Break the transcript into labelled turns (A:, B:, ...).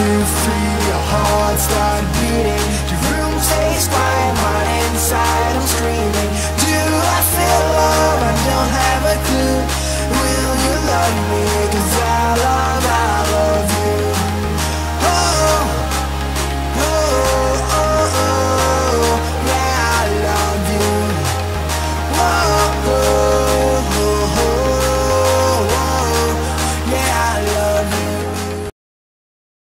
A: to free your heart's that